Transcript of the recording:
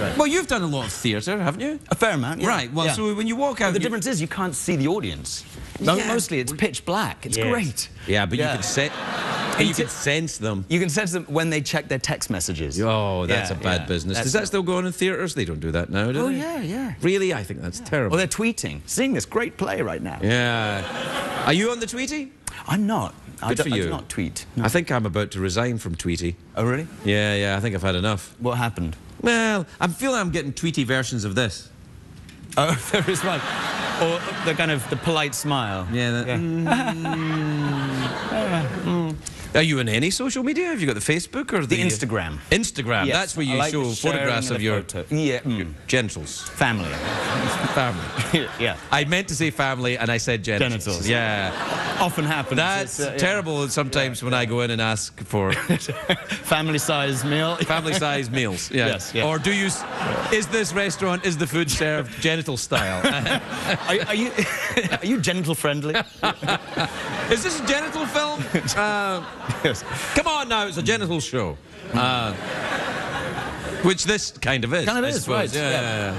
right. Well, you've done a lot of theatre, haven't you? A fair amount, yeah. Right. Well, Yeah. so when you walk out, The you- difference is you can't see the audience. Mo- Yeah. Mostly it's pitch black. It's Yes. great. Yeah, but Yeah. you can se- but you can sense them. You can sense them when they check their text messages. Oh, that's Yeah, a bad yeah. business. That's Does that still go on in theatres? They don't do that now, do Oh, they? yeah, yeah. Really? I think that's terrible. Or they're tweeting, seeing this great play right now. Yeah. Are you on the Tweety? I'm not. I, Good don't- for I do you. not tweet. I think I'm about to resign from Tweety. Oh, really? Yeah, yeah, I think I've had enough. What happened? Well, I'm feeling I'm getting Tweety versions of this. Oh, there is one. Or the kind of the polite smile. Yeah. That, Mm. Are you on any social media? Have you got the Facebook or the, The Instagram. Instagram. Yes, That's where you like show photographs of your photo. Yeah, mm. genitals. family. Family. yeah. I meant to say family and I said genitals. Genitals. Yeah. Often happens. That's uh, yeah. terrible sometimes when I go in and ask for Family size meal. family size meals. Yeah. Yes, yeah. Or do you, s- is this restaurant, is the food served genital style? Are, are you are you genital friendly? is this a genital film? Uh, yes. come on now, it's a genital show. Uh, which this kind of is. Kind of is, right, Yeah, yeah. yeah, yeah.